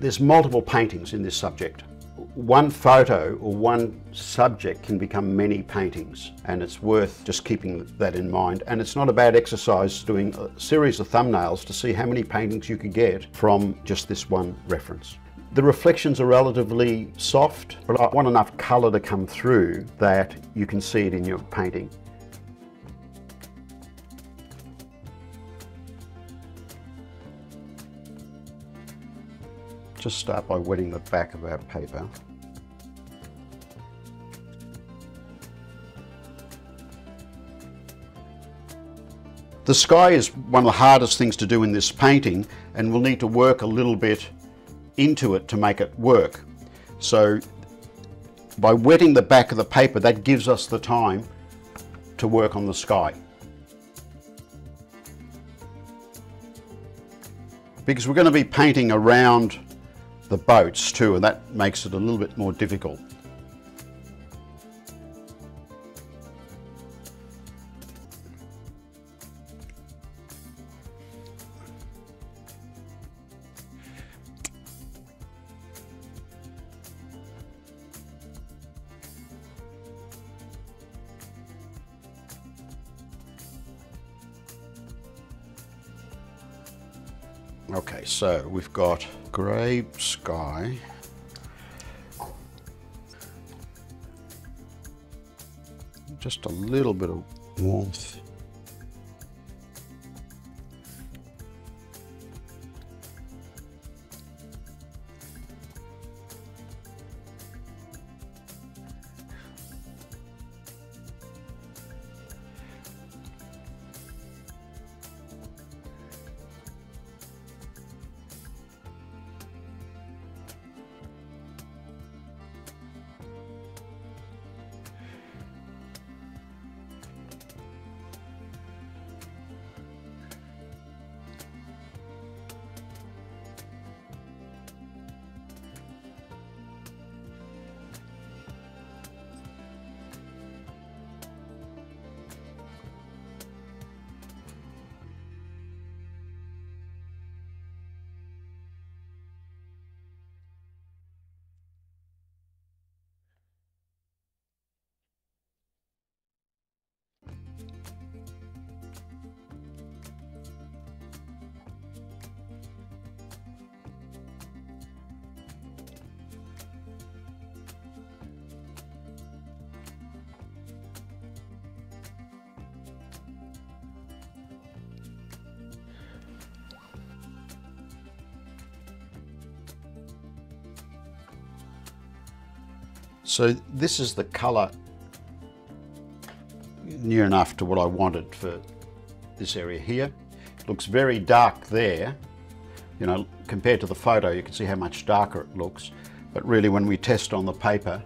There's multiple paintings in this subject. One photo or one subject can become many paintings and it's worth just keeping that in mind. And it's not a bad exercise doing a series of thumbnails to see how many paintings you could get from just this one reference. The reflections are relatively soft, but I want enough colour to come through that you can see it in your painting. Just start by wetting the back of our paper. The sky is one of the hardest things to do in this painting and we'll need to work a little bit into it to make it work. So by wetting the back of the paper, that gives us the time to work on the sky. Because we're going to be painting around the boats too, and that makes it a little bit more difficult. So we've got grey sky. Just a little bit of warmth. So this is the colour near enough to what I wanted for this area here. It looks very dark there. You know, compared to the photo, you can see how much darker it looks. But really when we test on the paper,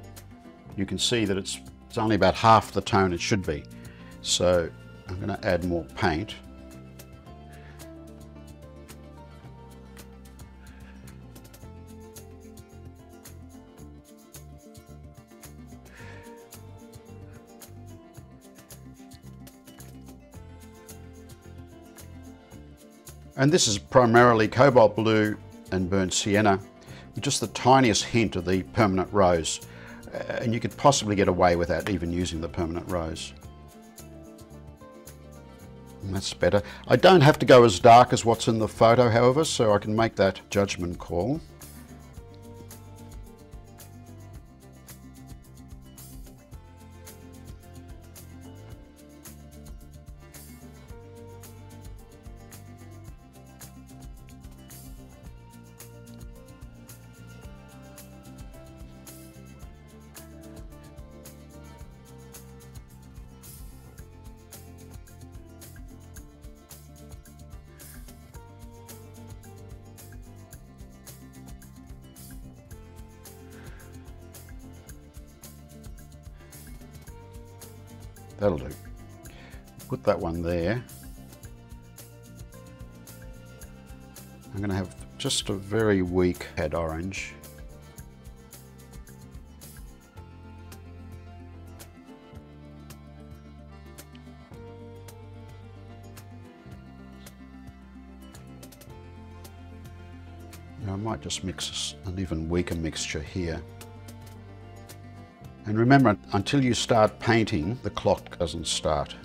you can see that it's, it's only about half the tone it should be. So I'm going to add more paint. And this is primarily cobalt blue and burnt sienna, with just the tiniest hint of the permanent rose. Uh, and you could possibly get away with that even using the permanent rose. That's better. I don't have to go as dark as what's in the photo, however, so I can make that judgment call. Just a very weak head orange. I might just mix an even weaker mixture here. And remember, until you start painting, the clock doesn't start.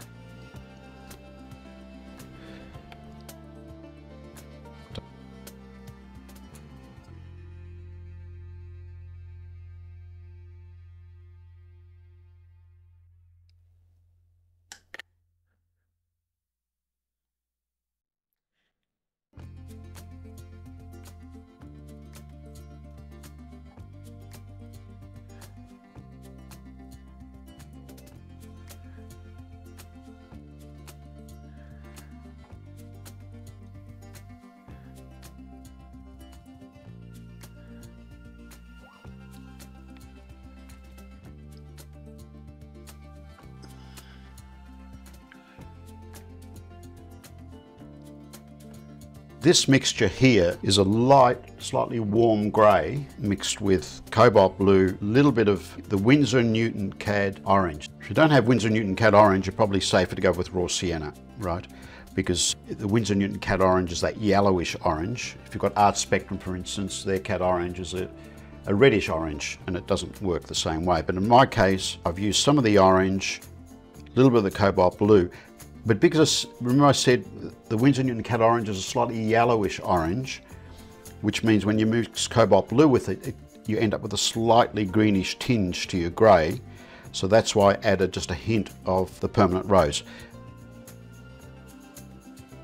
This mixture here is a light, slightly warm grey mixed with cobalt blue, a little bit of the Winsor Newton Cad orange. If you don't have Winsor Newton Cad orange, you're probably safer to go with raw sienna, right? Because the Winsor Newton Cad orange is that yellowish orange. If you've got Art Spectrum, for instance, their Cad orange is a, a reddish orange and it doesn't work the same way. But in my case, I've used some of the orange, a little bit of the cobalt blue, but because, remember I said the Winsor Newton Cad Orange is a slightly yellowish orange, which means when you mix cobalt blue with it, it, you end up with a slightly greenish tinge to your grey. So that's why I added just a hint of the permanent rose.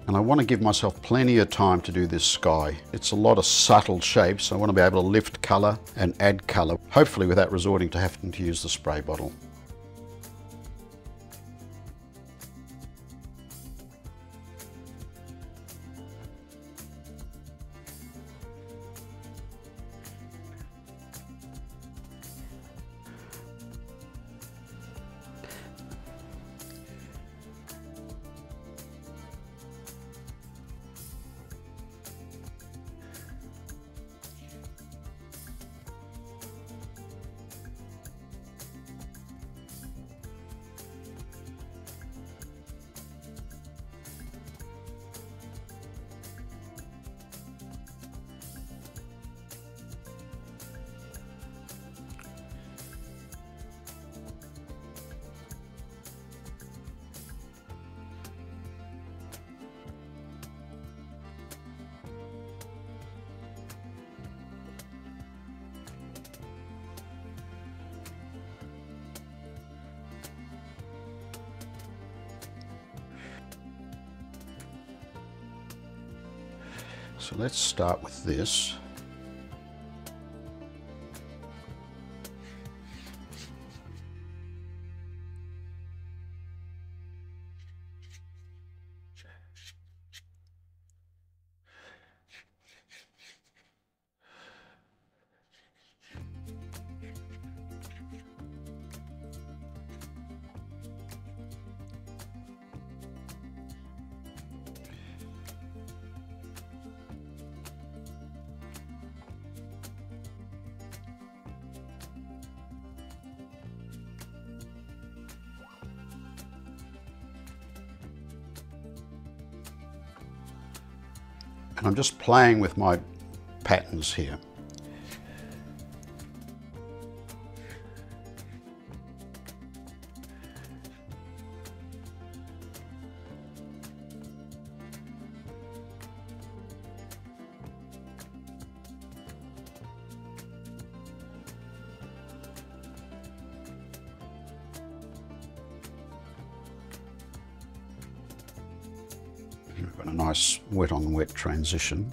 And I want to give myself plenty of time to do this sky. It's a lot of subtle shapes. I want to be able to lift colour and add colour, hopefully without resorting to having to use the spray bottle. So let's start with this. I'm just playing with my patterns here. Transition.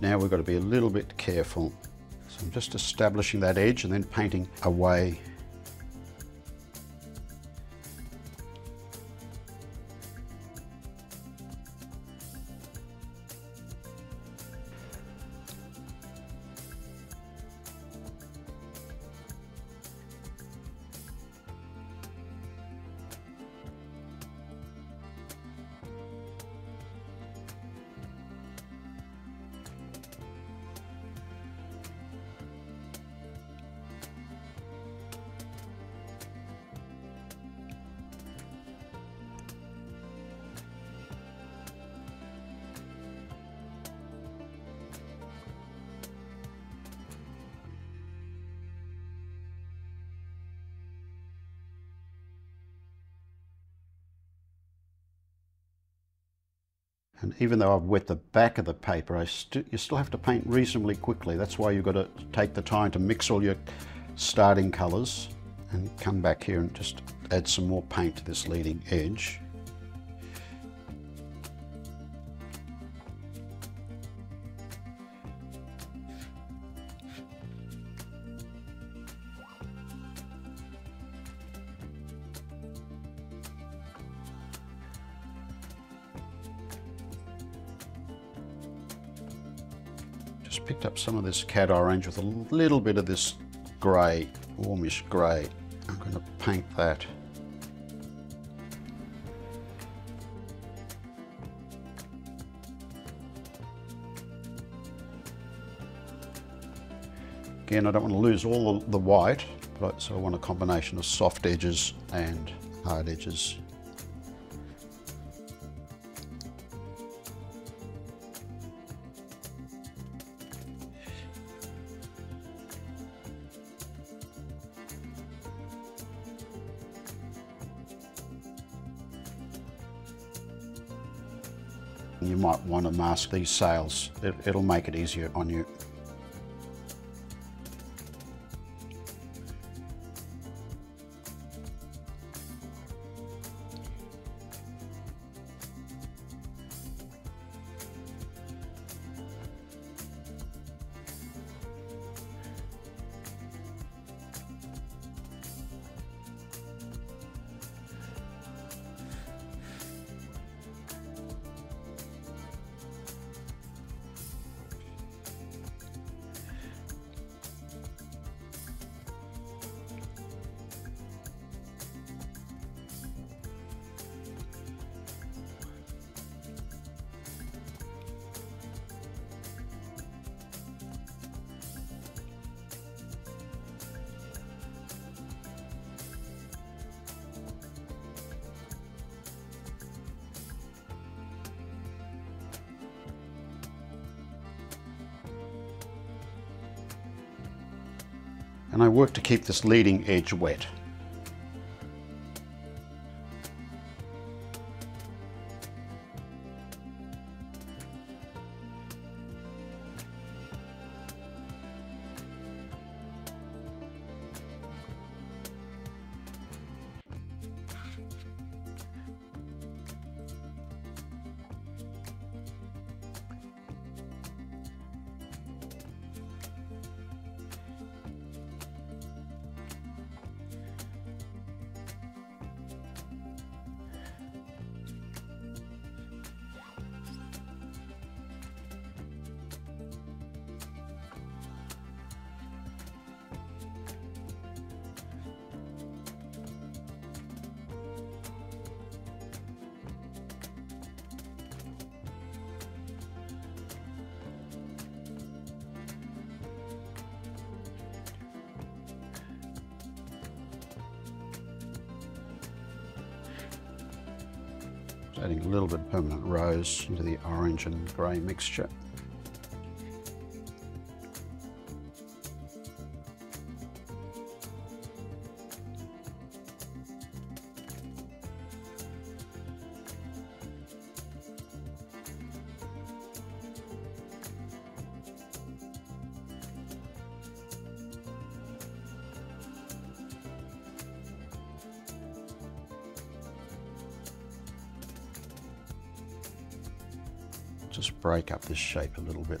Now we've got to be a little bit careful. So I'm just establishing that edge and then painting away though I've wet the back of the paper, I st you still have to paint reasonably quickly. That's why you've got to take the time to mix all your starting colours and come back here and just add some more paint to this leading edge. Some of this cad orange with a little bit of this grey, warmish grey. I'm going to paint that. Again, I don't want to lose all the white, but so I want a combination of soft edges and hard edges. Might want to mask these sails. It, it'll make it easier on you. And I work to keep this leading edge wet. Rose into the orange and grey mixture. just break up this shape a little bit.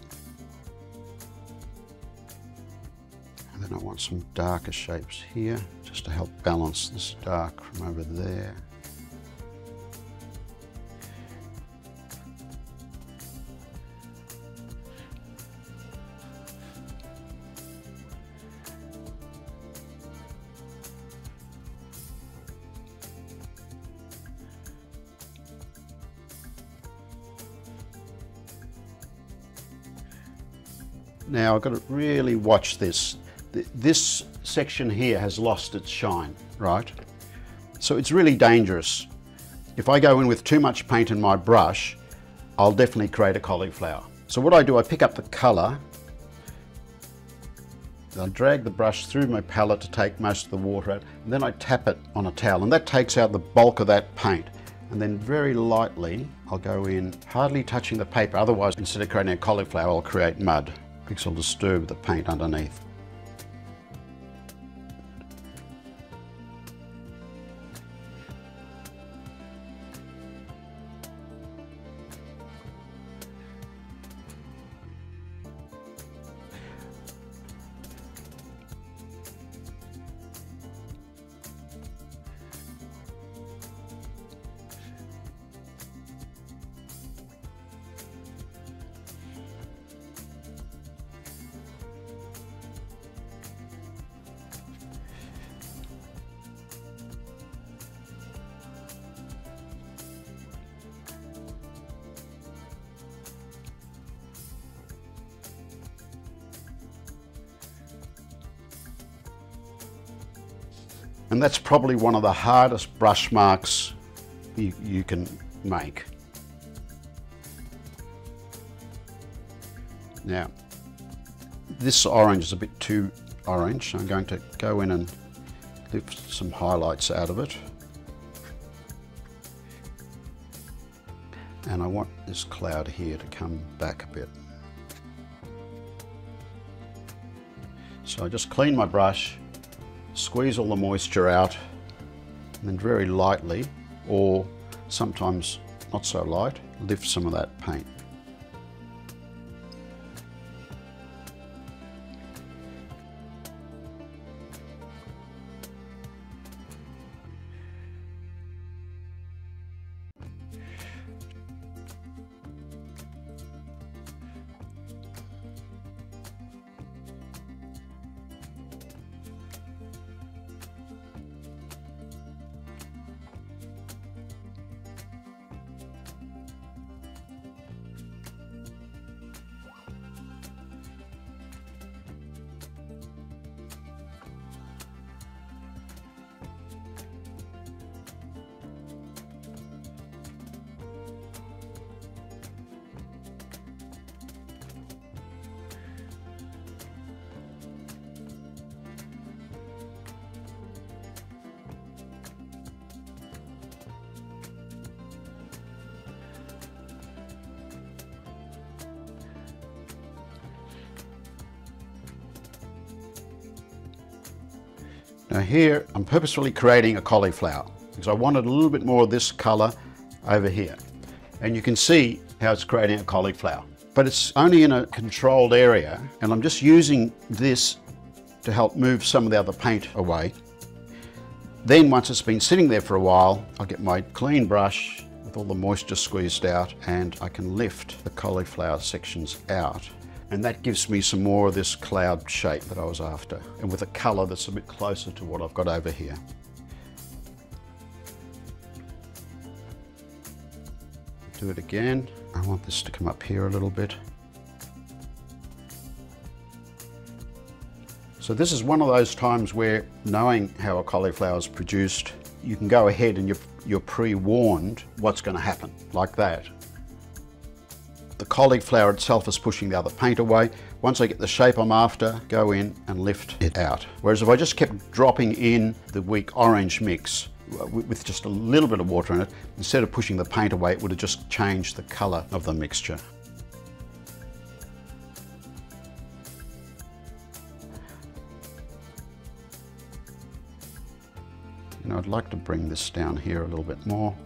And then I want some darker shapes here just to help balance this dark from over there. Now I've got to really watch this. This section here has lost its shine, right? So it's really dangerous. If I go in with too much paint in my brush, I'll definitely create a cauliflower. So what I do, I pick up the color, I drag the brush through my palette to take most of the water out, and then I tap it on a towel, and that takes out the bulk of that paint. And then very lightly, I'll go in, hardly touching the paper, otherwise instead of creating a cauliflower, I'll create mud pixel disturb the paint underneath. And that's probably one of the hardest brush marks you, you can make. Now, this orange is a bit too orange, so I'm going to go in and lift some highlights out of it. And I want this cloud here to come back a bit. So I just clean my brush squeeze all the moisture out and then very lightly or sometimes not so light lift some of that paint. Now here, I'm purposefully creating a cauliflower because I wanted a little bit more of this color over here. And you can see how it's creating a cauliflower. But it's only in a controlled area and I'm just using this to help move some of the other paint away. Then once it's been sitting there for a while, I'll get my clean brush with all the moisture squeezed out and I can lift the cauliflower sections out and that gives me some more of this cloud shape that I was after and with a colour that's a bit closer to what I've got over here. Do it again. I want this to come up here a little bit. So this is one of those times where knowing how a cauliflower is produced, you can go ahead and you're, you're pre-warned what's going to happen, like that. Cauliflower itself is pushing the other paint away. Once I get the shape I'm after, go in and lift it out. Whereas if I just kept dropping in the weak orange mix with just a little bit of water in it, instead of pushing the paint away, it would have just changed the color of the mixture. And I'd like to bring this down here a little bit more.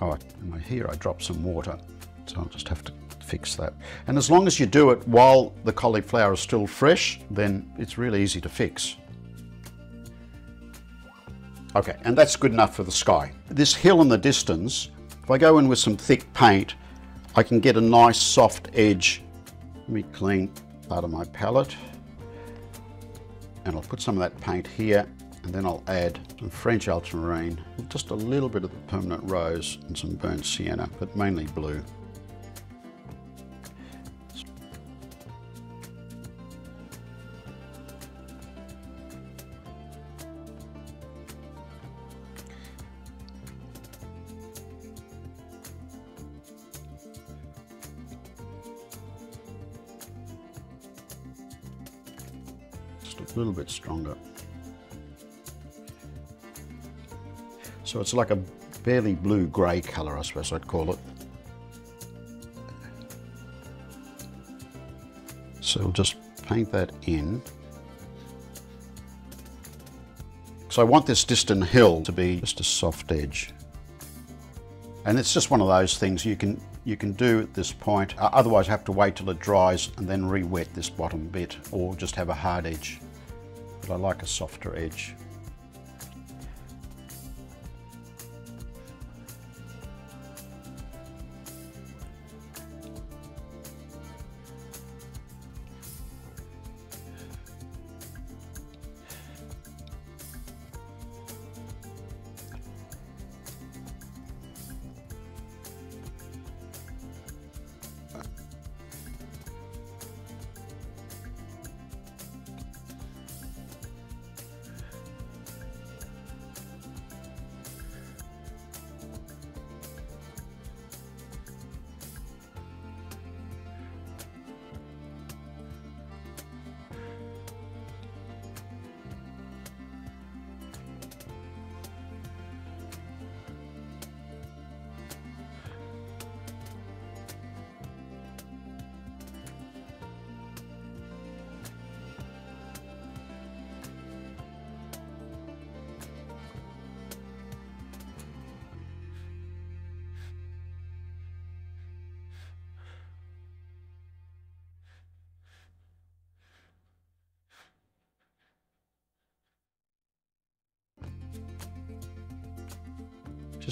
Oh, I, here I dropped some water, so I'll just have to fix that. And as long as you do it while the cauliflower is still fresh, then it's really easy to fix. Okay, and that's good enough for the sky. This hill in the distance, if I go in with some thick paint, I can get a nice soft edge. Let me clean part of my palette. And I'll put some of that paint here and then I'll add some French ultramarine, just a little bit of the permanent rose and some burnt sienna, but mainly blue. Just a little bit stronger. So it's like a barely blue-grey colour, I suppose I'd call it. So we'll just paint that in. So I want this distant hill to be just a soft edge. And it's just one of those things you can you can do at this point. Uh, otherwise have to wait till it dries and then re-wet this bottom bit or just have a hard edge. But I like a softer edge.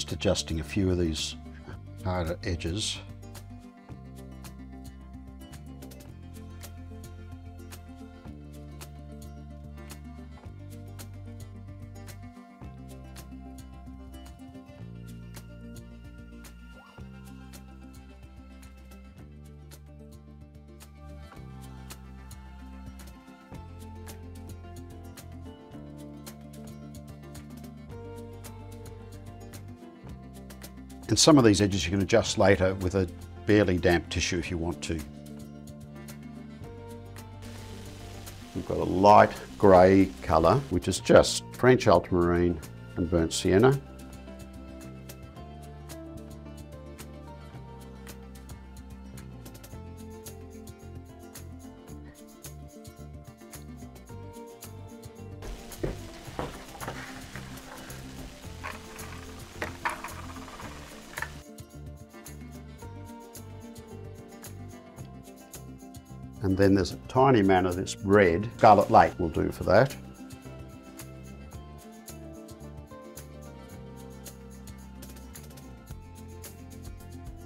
Just adjusting a few of these harder edges. And some of these edges you can adjust later with a barely damp tissue if you want to. We've got a light grey colour, which is just French ultramarine and burnt sienna. Then there's a tiny amount of this red. Scarlet Lake will do for that.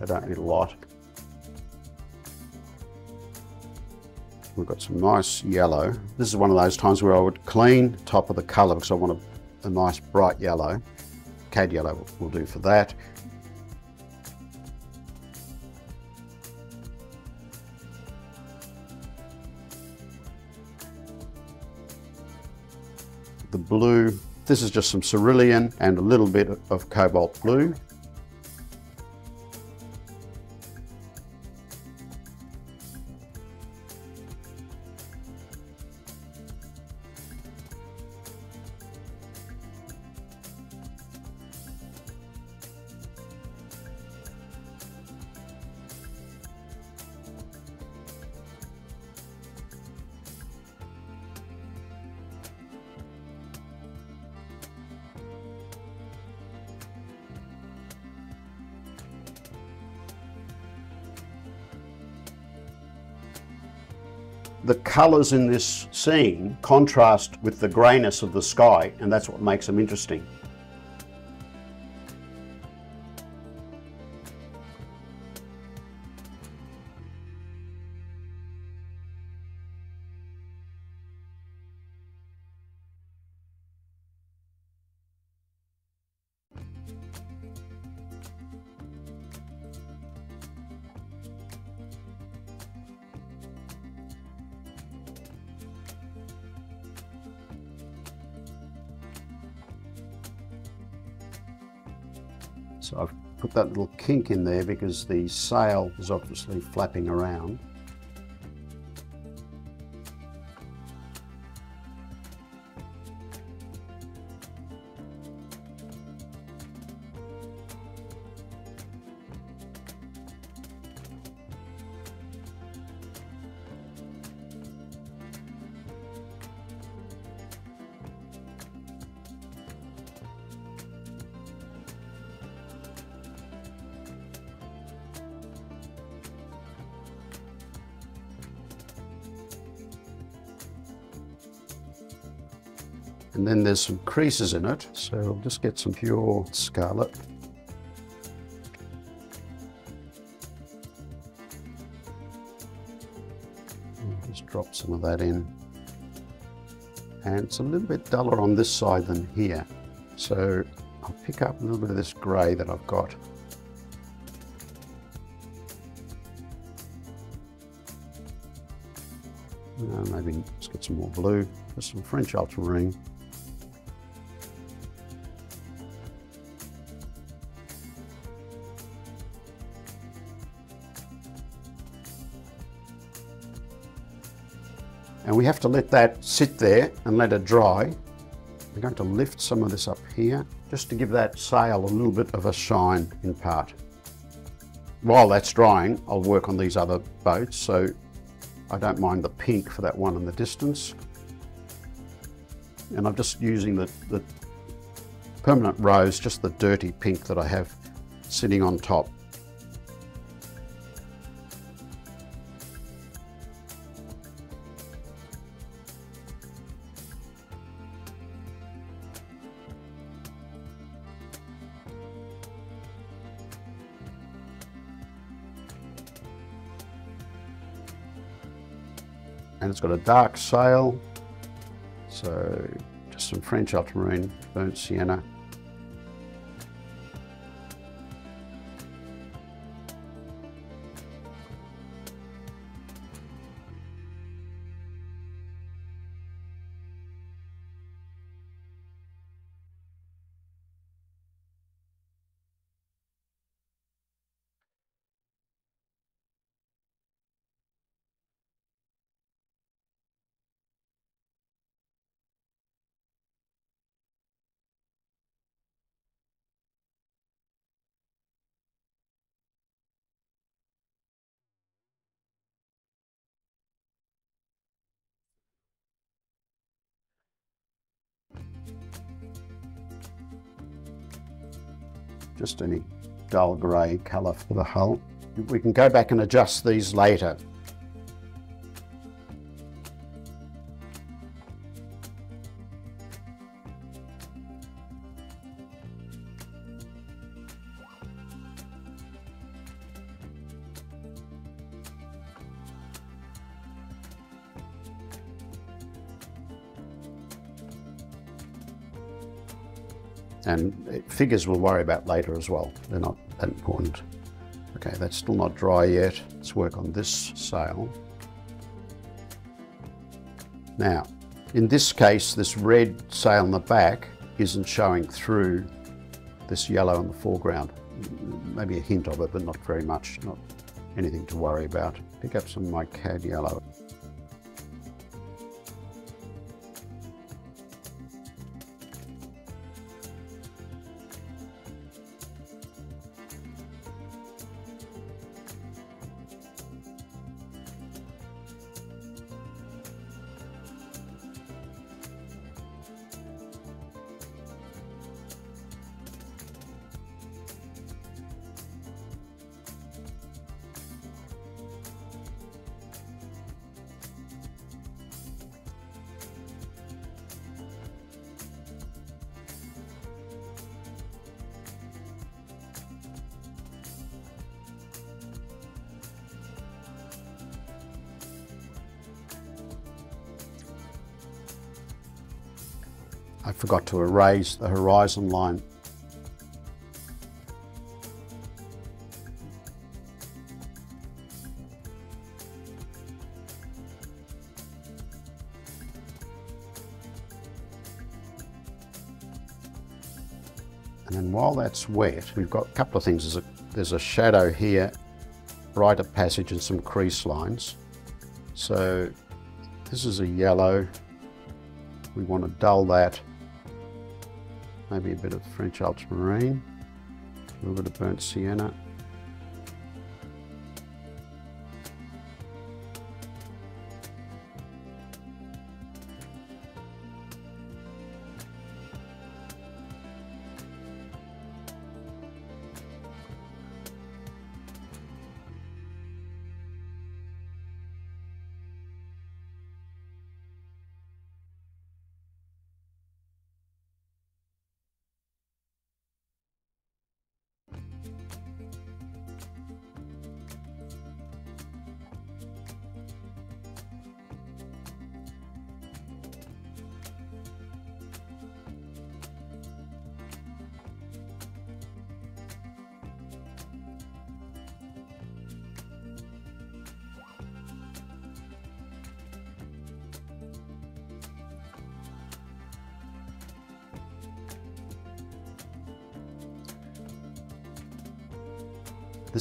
I don't need a lot. We've got some nice yellow. This is one of those times where I would clean top of the colour because I want a, a nice bright yellow. Cad yellow will do for that. Blue. This is just some cerulean and a little bit of cobalt blue. Colours in this scene contrast with the greyness of the sky and that's what makes them interesting. Kink in there because the sail is obviously flapping around. Then there's some creases in it, so I'll just get some pure scarlet. just drop some of that in. And it's a little bit duller on this side than here. So I'll pick up a little bit of this grey that I've got. Uh, maybe let's get some more blue. There's some French ultramarine. And we have to let that sit there and let it dry. I'm going to lift some of this up here just to give that sail a little bit of a shine in part. While that's drying, I'll work on these other boats. So I don't mind the pink for that one in the distance. And I'm just using the, the permanent rose, just the dirty pink that I have sitting on top. Got a dark sail. So just some French ultramarine, burnt sienna. Just any dull grey colour for the hull. We can go back and adjust these later. Figures we'll worry about later as well. They're not that important. Okay, that's still not dry yet. Let's work on this sail. Now, in this case, this red sail in the back isn't showing through this yellow in the foreground. Maybe a hint of it, but not very much, not anything to worry about. Pick up some of my cad yellow. Forgot to erase the horizon line. And then while that's wet, we've got a couple of things. There's a, there's a shadow here, rite of passage and some crease lines. So this is a yellow. We want to dull that. Maybe a bit of French ultramarine, a little bit of burnt sienna.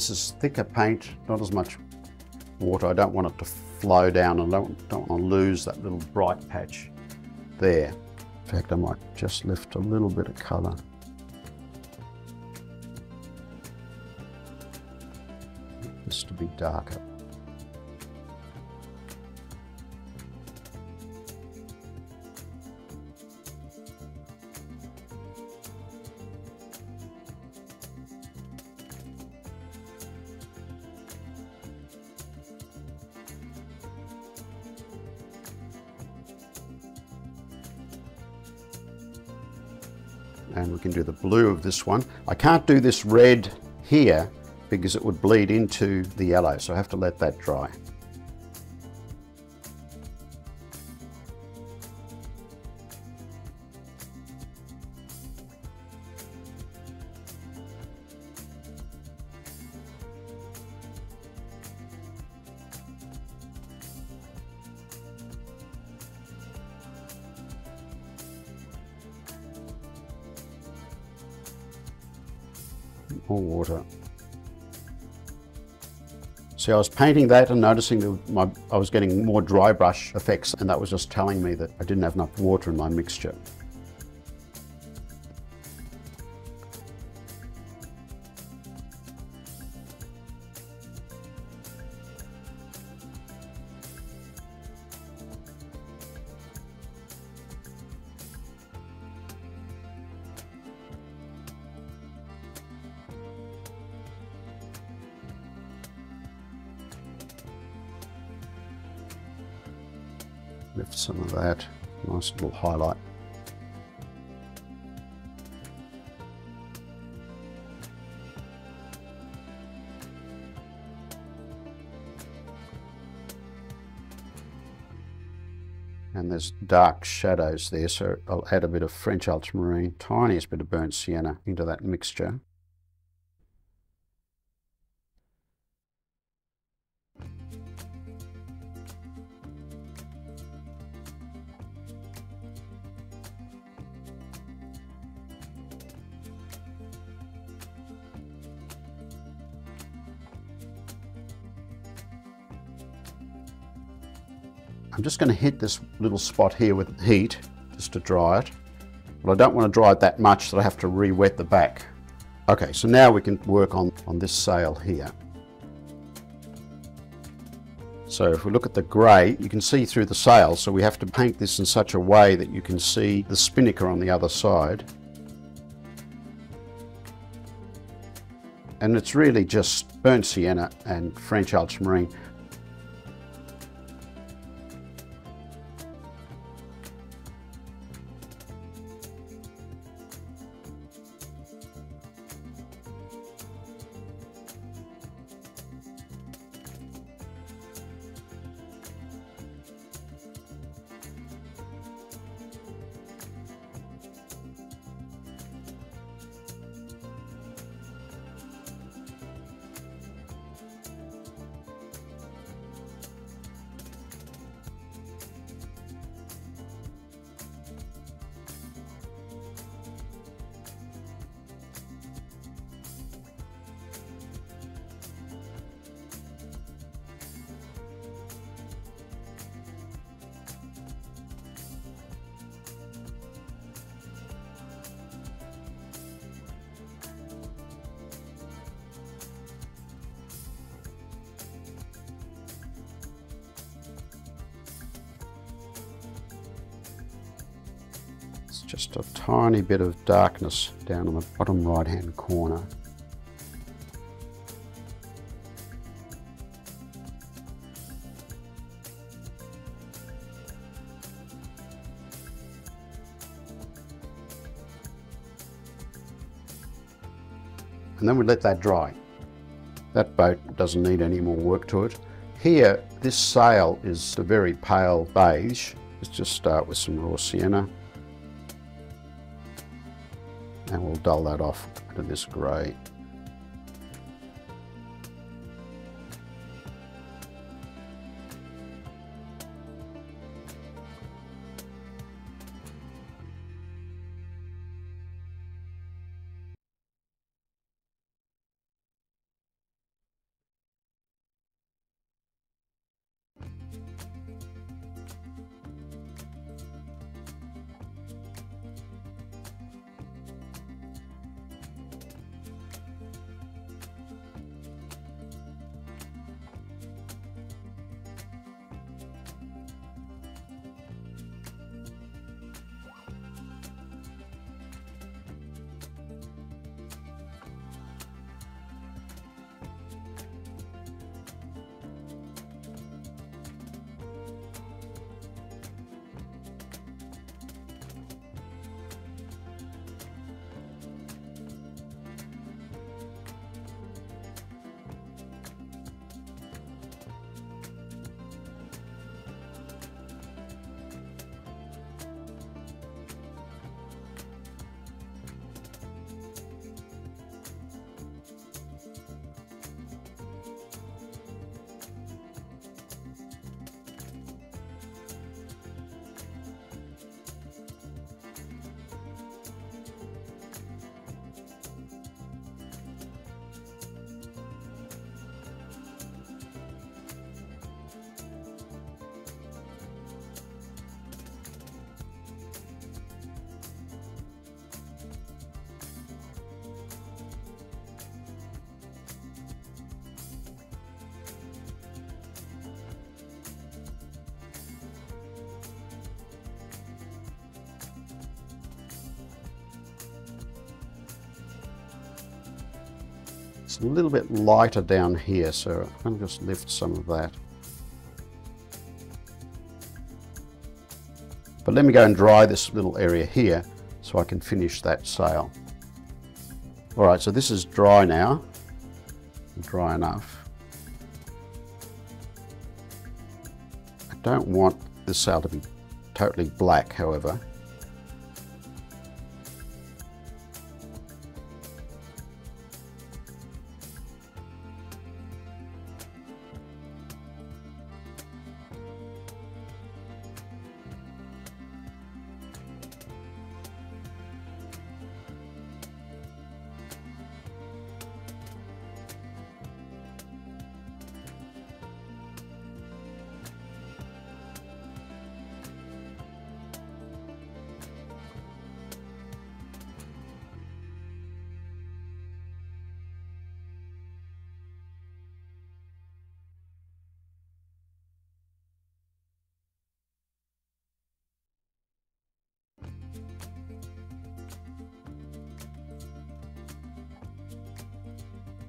This is thicker paint, not as much water. I don't want it to flow down. And I don't, don't want to lose that little bright patch there. In fact, I might just lift a little bit of colour. This to be darker. This one. I can't do this red here because it would bleed into the yellow, so I have to let that dry. See, I was painting that and noticing that my, I was getting more dry brush effects, and that was just telling me that I didn't have enough water in my mixture. Little highlight. and there's dark shadows there so I'll add a bit of French ultramarine, tiniest bit of burnt sienna into that mixture. I'm just going to hit this little spot here with heat just to dry it. But I don't want to dry it that much that I have to re-wet the back. Okay, so now we can work on, on this sail here. So if we look at the grey, you can see through the sail, so we have to paint this in such a way that you can see the spinnaker on the other side. And it's really just burnt sienna and French ultramarine. Bit of darkness down on the bottom right hand corner. and then we let that dry. That boat doesn't need any more work to it. Here, this sail is a very pale beige. Let's just start with some raw sienna. We'll dull that off to this grey. It's a little bit lighter down here, so I'm going to just lift some of that. But let me go and dry this little area here so I can finish that sail. All right, so this is dry now, dry enough. I don't want the sail to be totally black, however.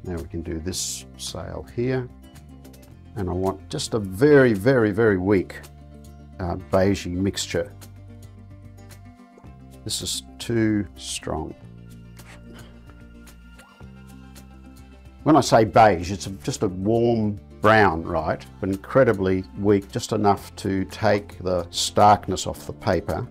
Now we can do this sail here. And I want just a very, very, very weak uh, mixture. This is too strong. When I say beige, it's just a warm brown, right? But incredibly weak, just enough to take the starkness off the paper.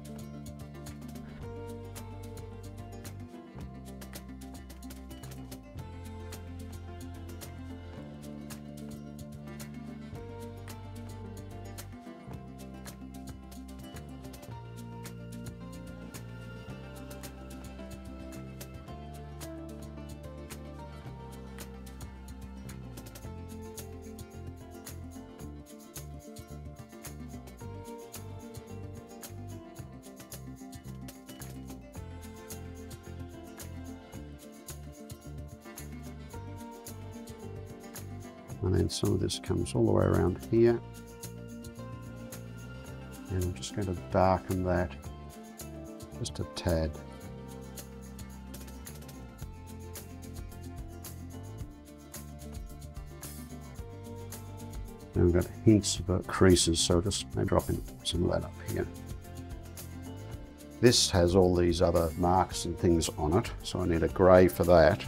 Comes all the way around here and I'm just going to darken that just a tad. And we've got hints of creases, so just drop in some of that up here. This has all these other marks and things on it, so I need a grey for that.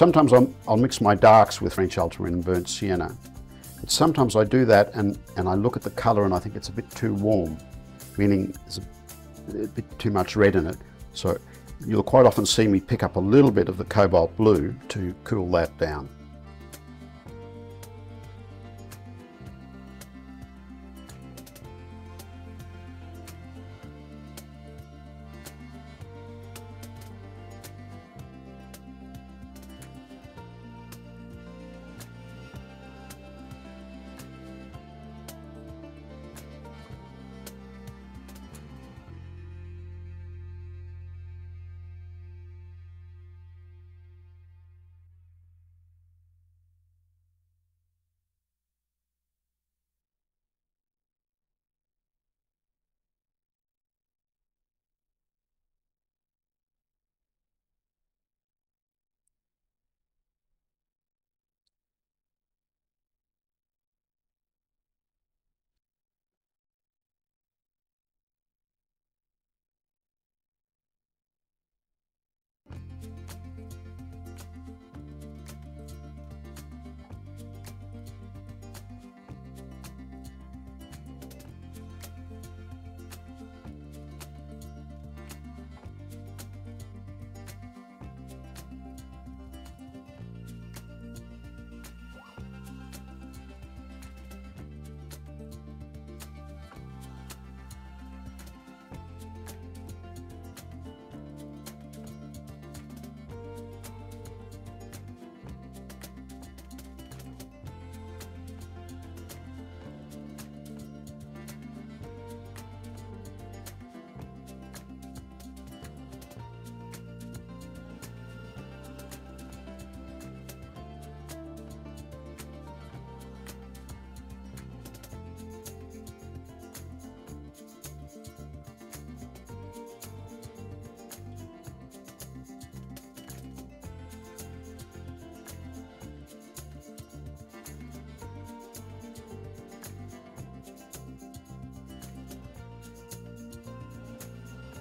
Sometimes i will mix my darks with French ultramarine and burnt sienna. But sometimes I do that and, and I look at the colour and I think it's a bit too warm, meaning there's a, a bit too much red in it. So you'll quite often see me pick up a little bit of the cobalt blue to cool that down.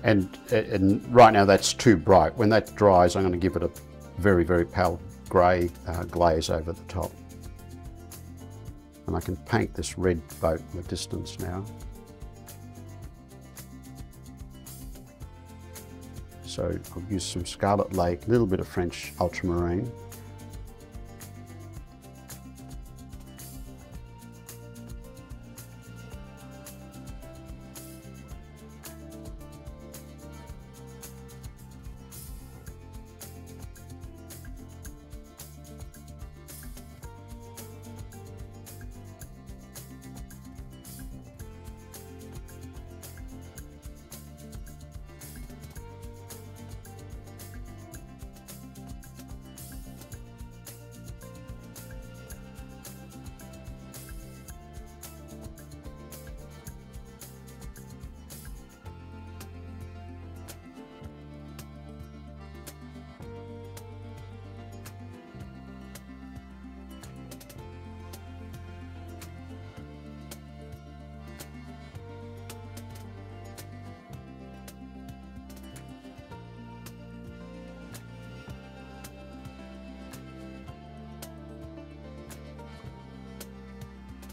And, and right now that's too bright. When that dries, I'm going to give it a very, very pale grey uh, glaze over the top. And I can paint this red boat in the distance now. So I'll use some Scarlet Lake, a little bit of French ultramarine,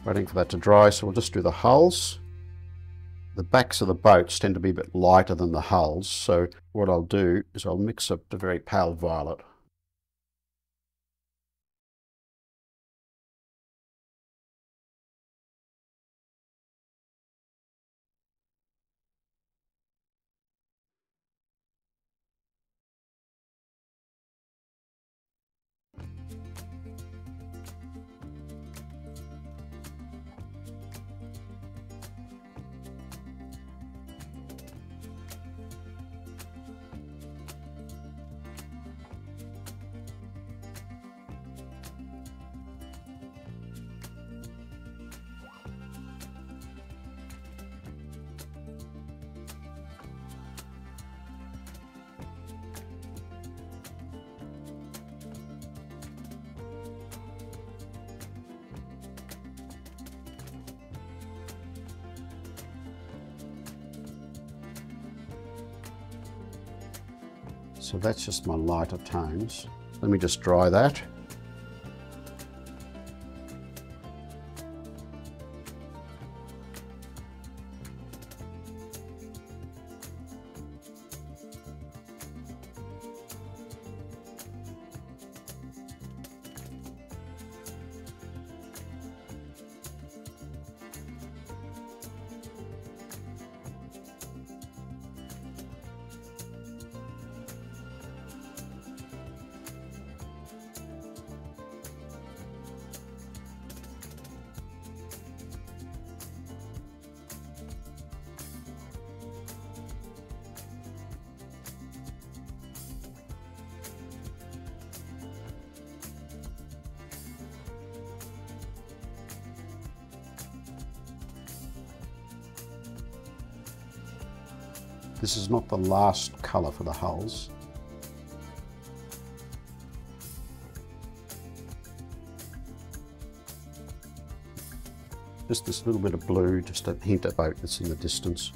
waiting for that to dry. So we'll just do the hulls. The backs of the boats tend to be a bit lighter than the hulls. So what I'll do is I'll mix up the very pale violet just my lighter tones. Let me just dry that. This is not the last colour for the hulls. Just this little bit of blue, just a hint of boat that's in the distance.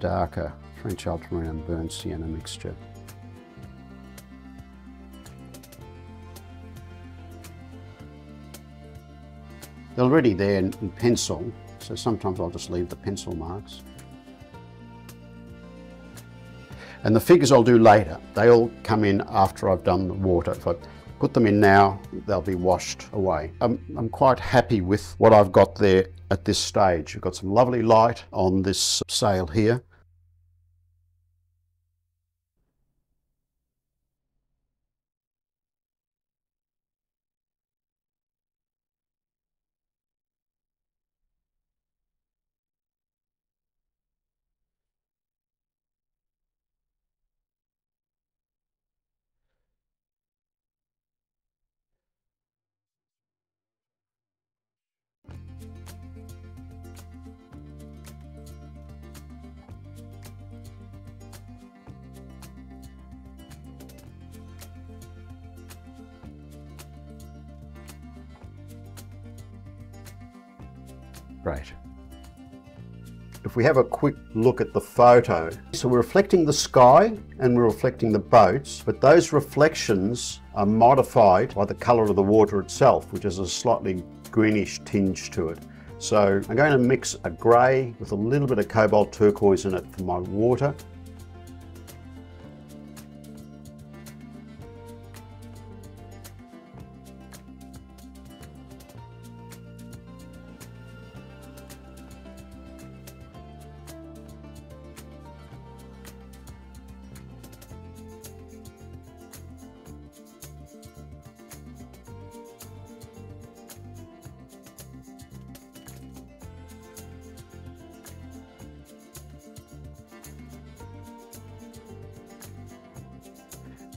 Darker French ultramarine and burnt sienna mixture. They're already there in, pencil, so sometimes I'll just leave the pencil marks. And the figures I'll do later. They all come in after I've done the water. If I put them in now, they'll be washed away. I'm, I'm quite happy with what I've got there at this stage. You've got some lovely light on this sail here. We have a quick look at the photo, so we're reflecting the sky and we're reflecting the boats, but those reflections are modified by the colour of the water itself, which has a slightly greenish tinge to it. So I'm going to mix a grey with a little bit of cobalt turquoise in it for my water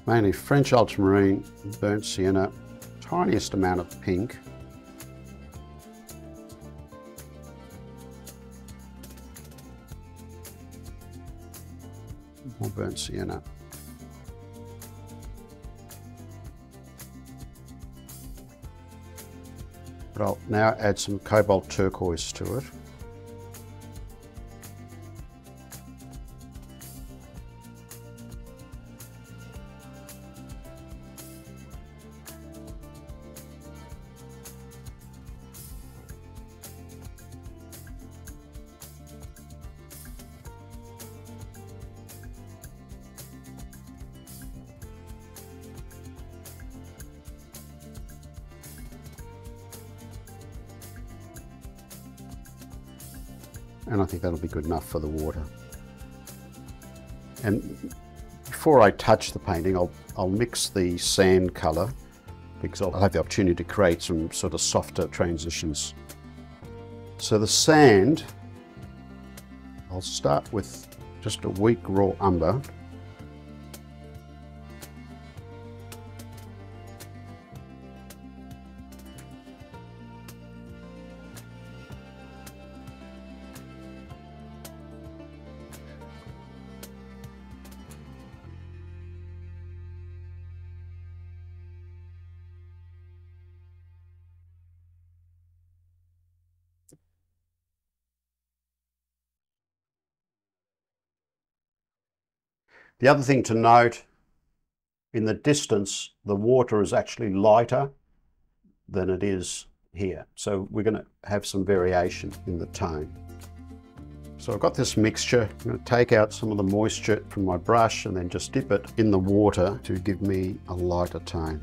mainly French ultramarine, burnt sienna, tiniest amount of pink. More burnt sienna. But I'll now add some cobalt turquoise to it. Good enough for the water. And before I touch the painting, I'll, I'll mix the sand colour because I'll have the opportunity to create some sort of softer transitions. So the sand, I'll start with just a weak raw umber The other thing to note, in the distance, the water is actually lighter than it is here. So we're going to have some variation in the tone. So I've got this mixture. I'm going to take out some of the moisture from my brush and then just dip it in the water to give me a lighter tone.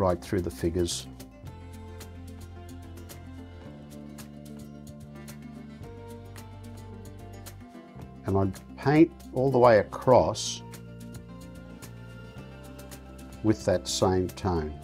Right through the figures. And I paint all the way across with that same tone.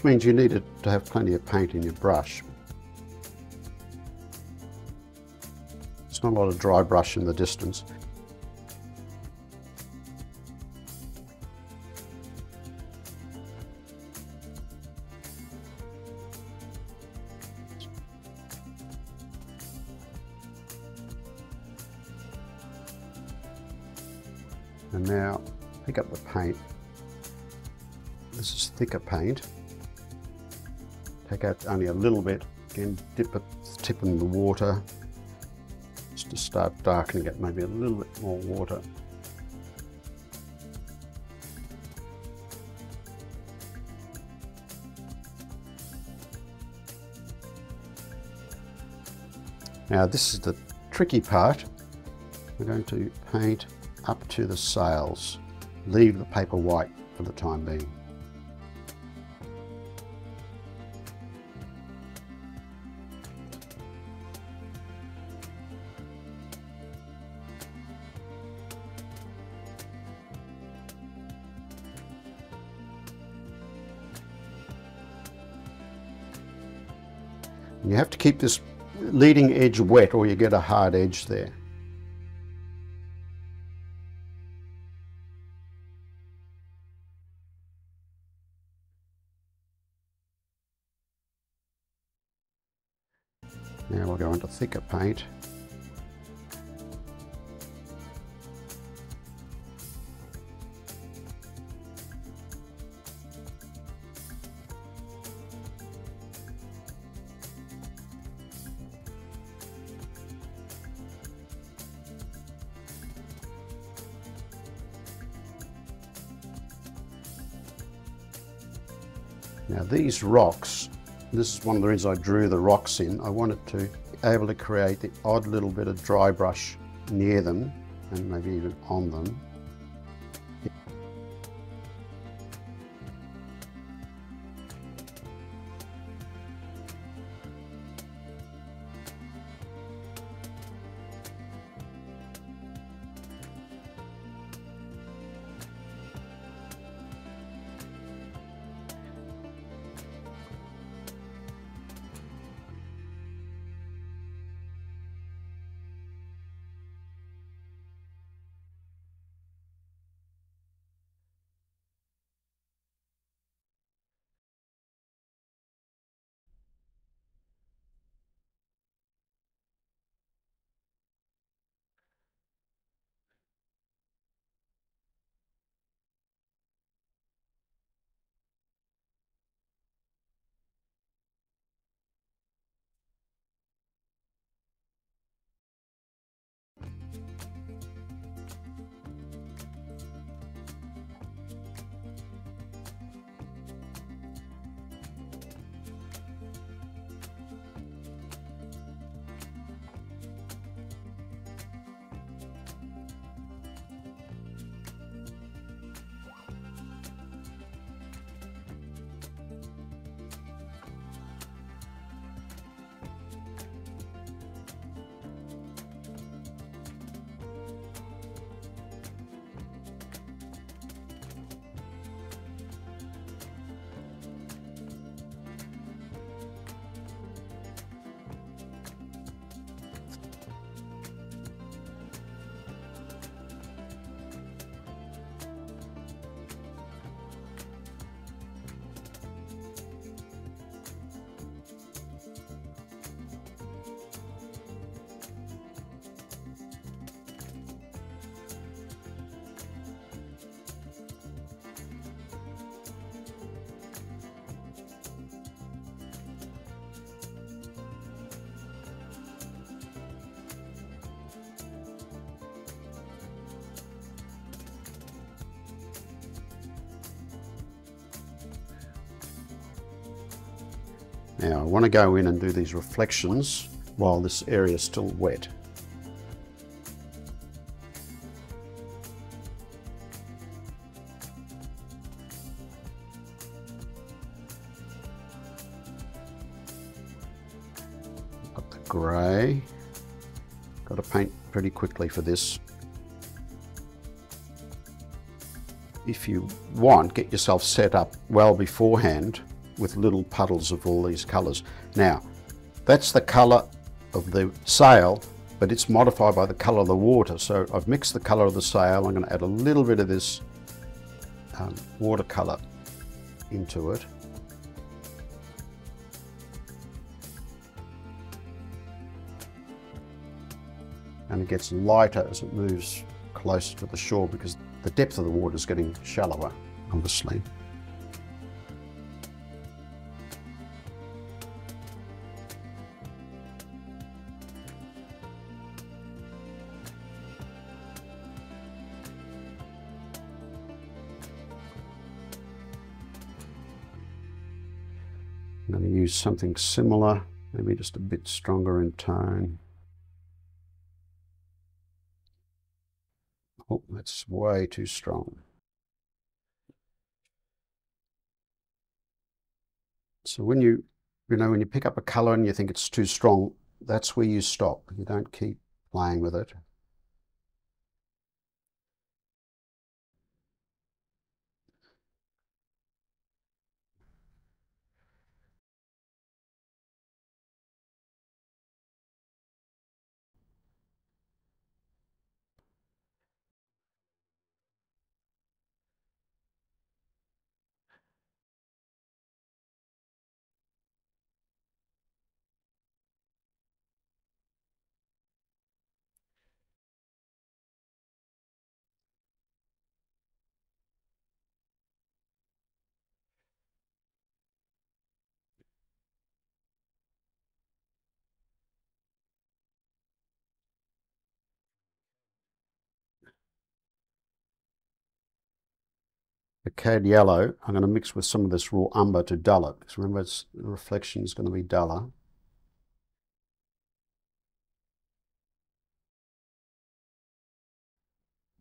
Which means you need to have plenty of paint in your brush. It's not a lot of dry brush in the distance. Take out only a little bit. Again, dip it, tip in the water just to start darkening it, maybe a little bit more water. Now this is the tricky part. We're going to paint up to the sails. Leave the paper white for the time being. Keep this leading edge wet or you get a hard edge there. Now we'll go into thicker paint. These rocks, this is one of the reasons I drew the rocks in. I wanted to be able to create the odd little bit of dry brush near them and maybe even on them Now I want to go in and do these reflections while this area is still wet. Got the grey. Got to paint pretty quickly for this. If you want, get yourself set up well beforehand with little puddles of all these colours. Now, that's the colour of the sail, but it's modified by the colour of the water. So I've mixed the colour of the sail. I'm going to add a little bit of this um, watercolour into it. And it gets lighter as it moves closer to the shore because the depth of the water is getting shallower, obviously. Something similar, maybe just a bit stronger in tone. Oh, that's way too strong. So when you, you know, when you pick up a color and you think it's too strong, that's where you stop. You don't keep playing with it. The cad yellow, I'm going to mix with some of this raw umber to dull it. Because remember, the reflection is going to be duller.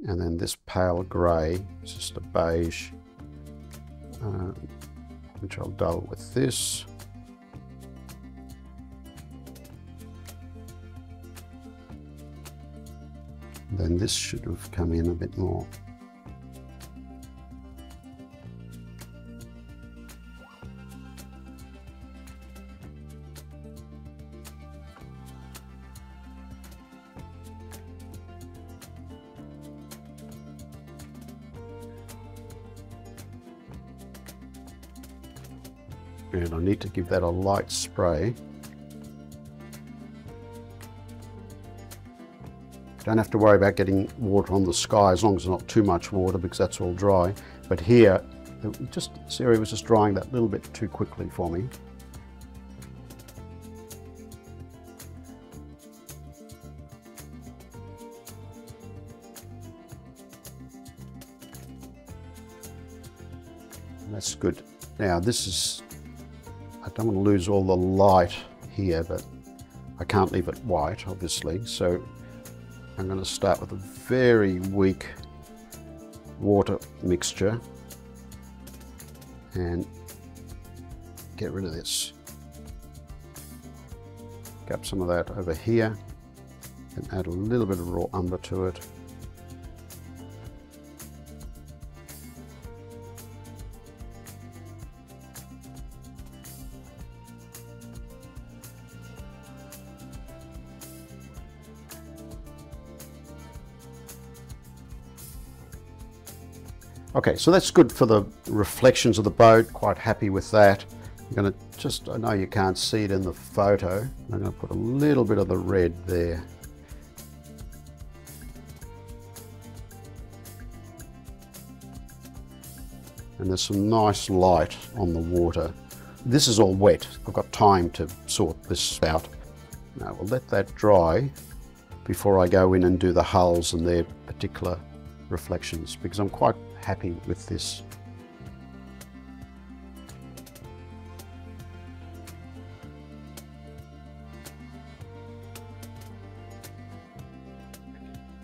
And then this pale grey, it's just a beige, uh, which I'll dull with this. Then this should have come in a bit more. And I need to give that a light spray. Don't have to worry about getting water on the sky as long as not too much water because that's all dry. But here, just this area was just drying that little bit too quickly for me. that's good. Now this is don't want to lose all the light here, but I can't leave it white, obviously. So I'm going to start with a very weak water mixture and get rid of this. Get some of that over here and add a little bit of raw umber to it. Okay, so that's good for the reflections of the boat, quite happy with that. I'm going to just, I know you can't see it in the photo, I'm going to put a little bit of the red there. And there's some nice light on the water. This is all wet, I've got time to sort this out. Now we'll let that dry before I go in and do the hulls and their particular reflections because I'm quite happy with this.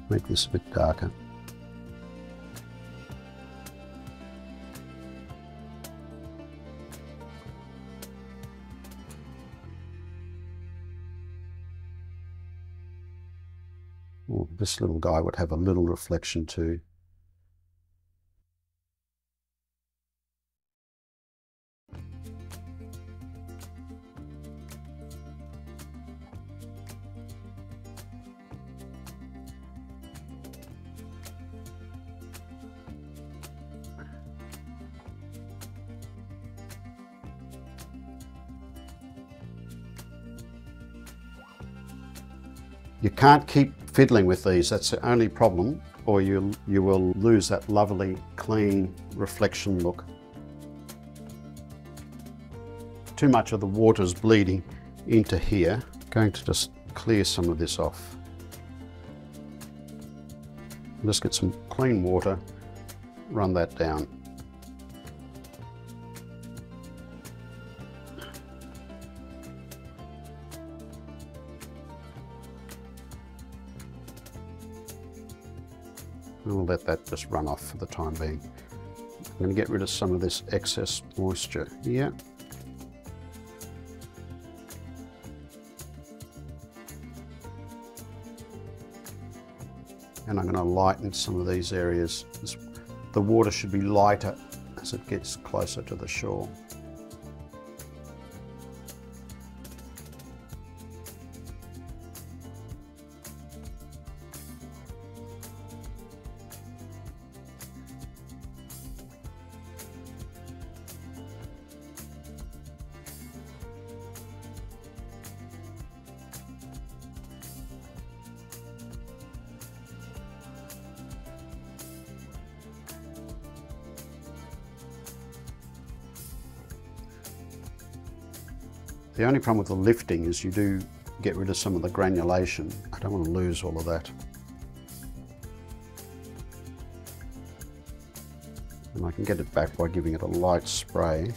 Make this a bit darker. This little guy would have a little reflection too. Can't keep fiddling with these, that's the only problem, or you, you will lose that lovely, clean reflection look. Too much of the water is bleeding into here. Going to just clear some of this off. Just get some clean water, run that down. And we'll let that just run off for the time being. I'm going to get rid of some of this excess moisture here. And I'm going to lighten some of these areas. The water should be lighter as it gets closer to the shore. The only problem with the lifting is you do get rid of some of the granulation. I don't want to lose all of that. And I can get it back by giving it a light spray.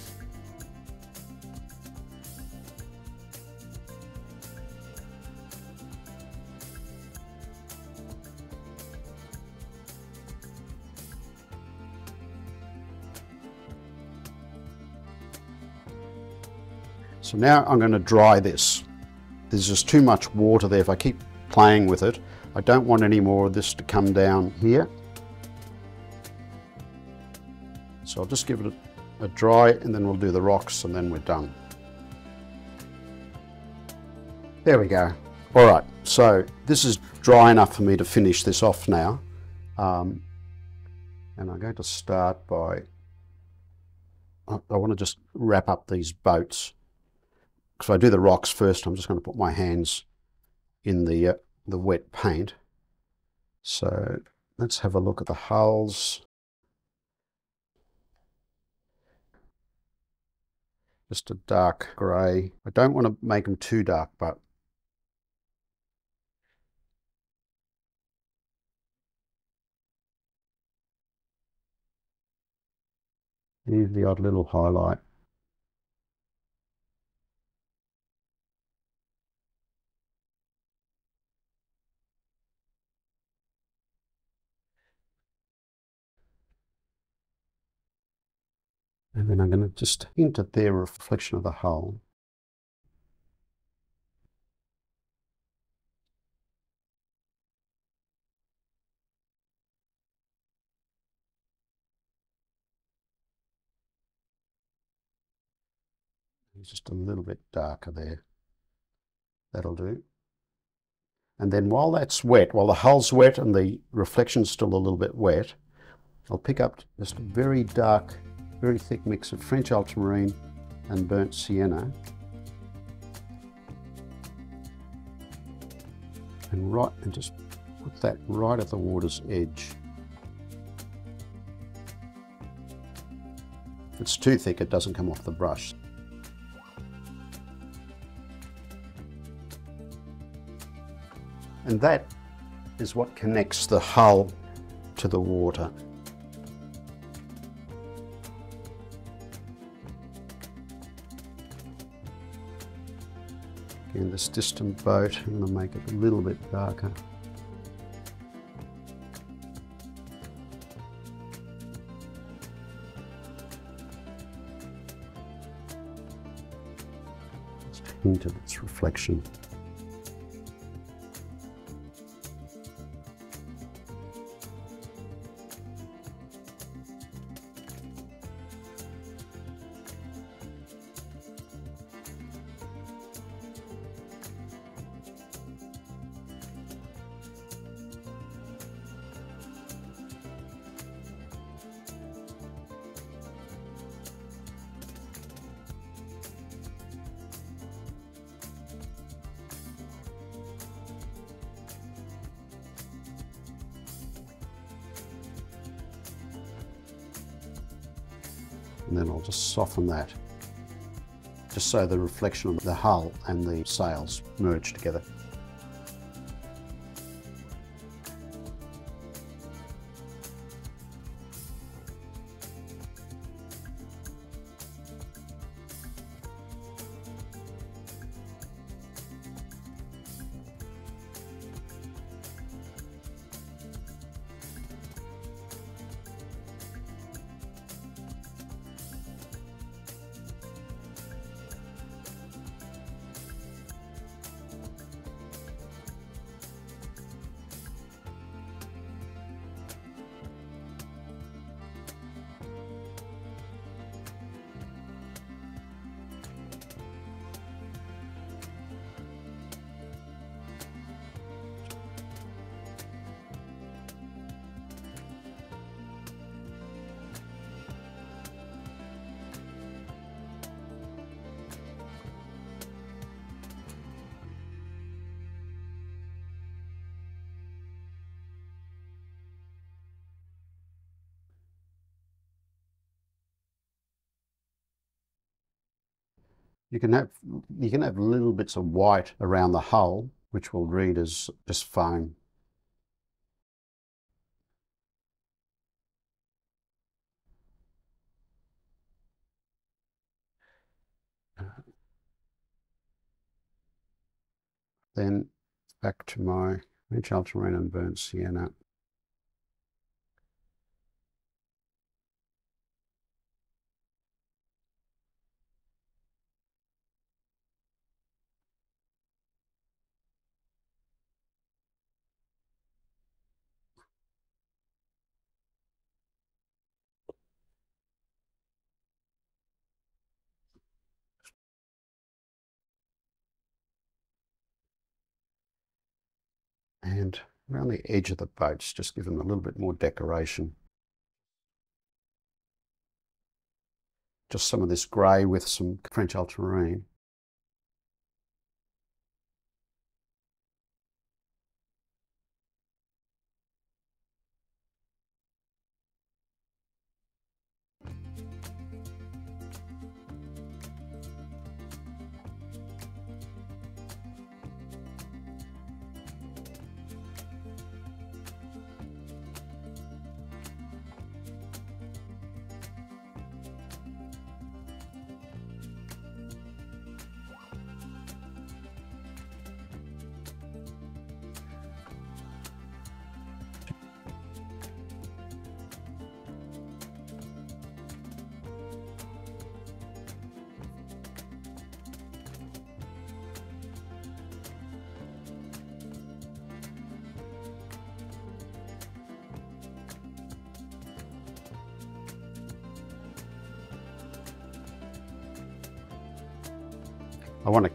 So now I'm going to dry this. There's just too much water there. If I keep playing with it, I don't want any more of this to come down here. So I'll just give it a, dry and then we'll do the rocks and then we're done. There we go. All right, so this is dry enough for me to finish this off now. Um, and I'm going to start by, I want to just wrap up these boats so I do the rocks first, I'm just going to put my hands in the, uh, the wet paint. So let's have a look at the hulls. Just a dark grey. I don't want to make them too dark, but Here's the odd little highlight. And then I'm going to just hint at their reflection of the hull. Just a little bit darker there. That'll do. And then while that's wet, while the hull's wet and the reflection's still a little bit wet, I'll pick up just a very dark very thick mix of French ultramarine and burnt sienna. And right, and just put that right at the water's edge. If it's too thick, it doesn't come off the brush. And that is what connects the hull to the water. in this distant boat. I'm going to make it a little bit darker. Into its reflection. So the reflection of the hull and the sails merge together. You can have you can have little bits of white around the hull, which will read as just foam. Then back to my French ultramarine and burnt sienna. and around the edge of the boats, just give them a little bit more decoration. Just some of this grey with some French ultramarine.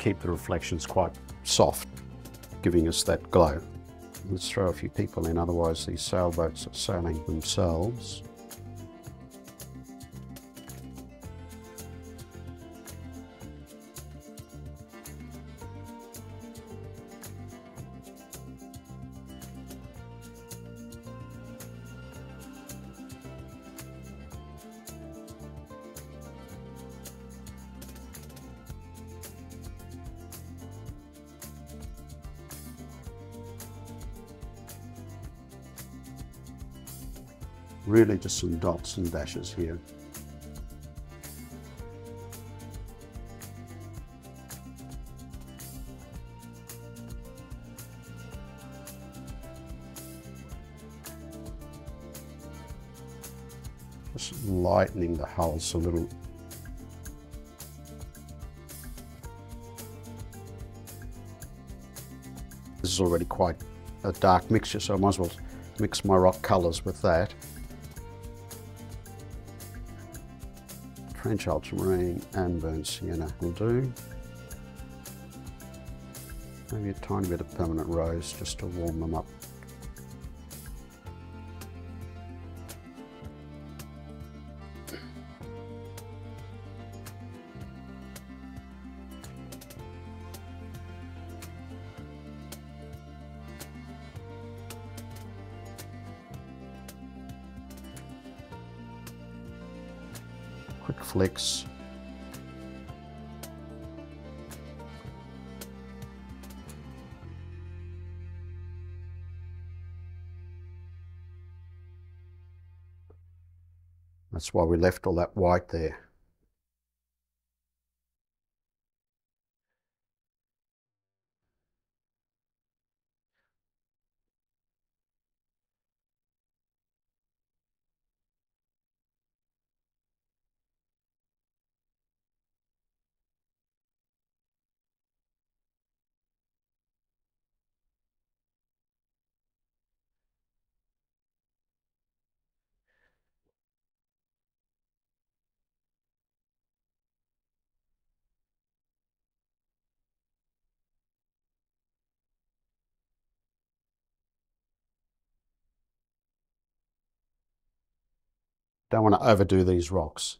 Keep the reflections quite soft, giving us that glow. Let's throw a few people in, otherwise these sailboats are sailing themselves. Really just some dots and dashes here. Just lightening the hulls a little This is already quite a dark mixture, so I might as well mix my rock colours with that. French ultramarine and burnt sienna will do. Maybe a tiny bit of permanent rose just to warm them up. That's why we left all that white there. Don't want to overdo these rocks.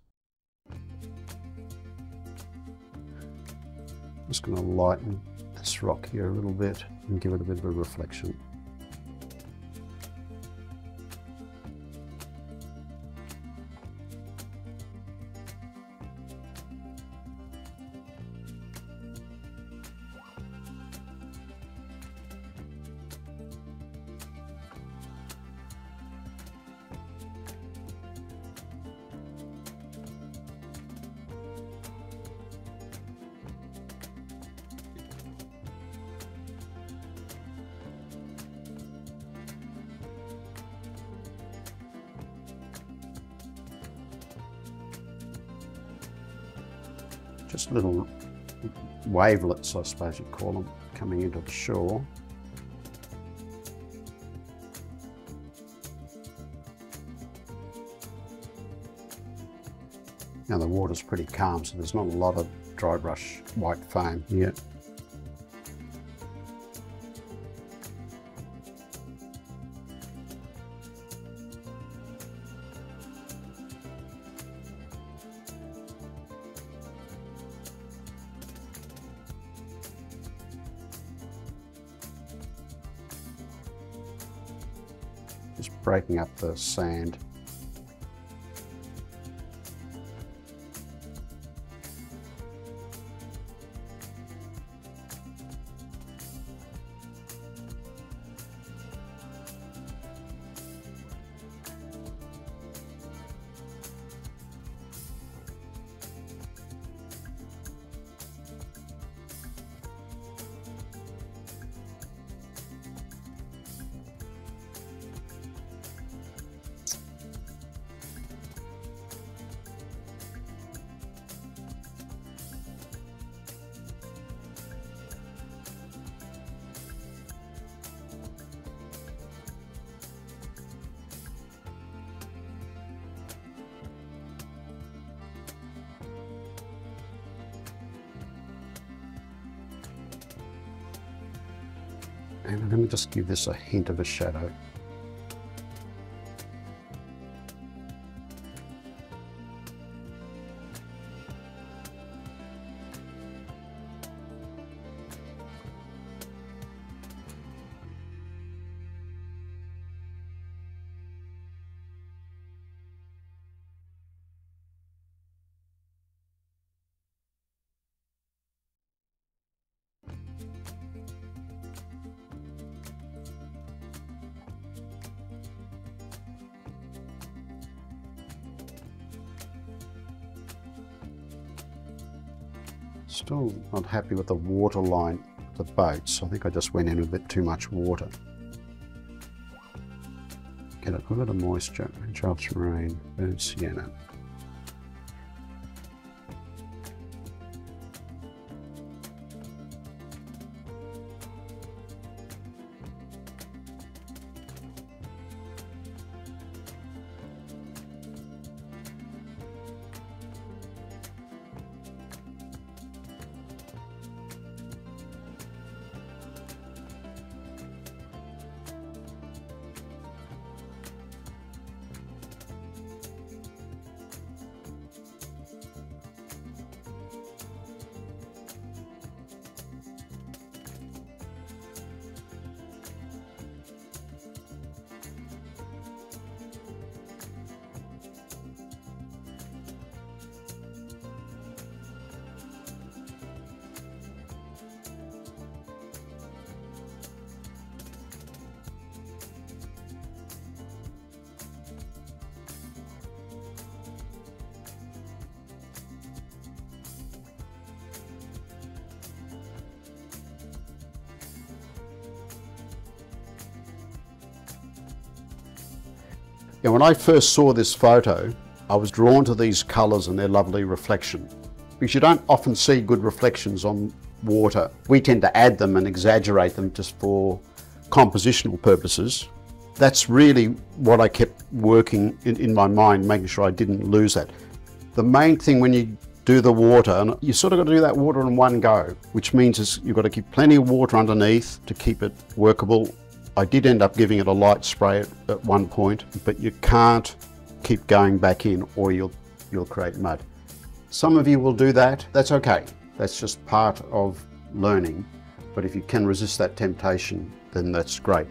Just going to lighten this rock here a little bit and give it a bit of a reflection. Just little wavelets, I suppose you'd call them, coming into the shore. Now the water's pretty calm, so there's not a lot of dry brush white foam yet. The sand. Give this a hint of a shadow. Still not happy with the water line of the boats. I think I just went in with a bit too much water. Get a bit of moisture, drops rain, burnt sienna. I first saw this photo, I was drawn to these colours and their lovely reflection. Because you don't often see good reflections on water. We tend to add them and exaggerate them just for compositional purposes. That's really what I kept working in, in my mind, making sure I didn't lose that. The main thing when you do the water, and you sort of got to do that water in one go, which means you've got to keep plenty of water underneath to keep it workable. I did end up giving it a light spray at, at one point, but you can't keep going back in or you'll, you'll create mud. Some of you will do that, that's okay. That's just part of learning. But if you can resist that temptation, then that's great.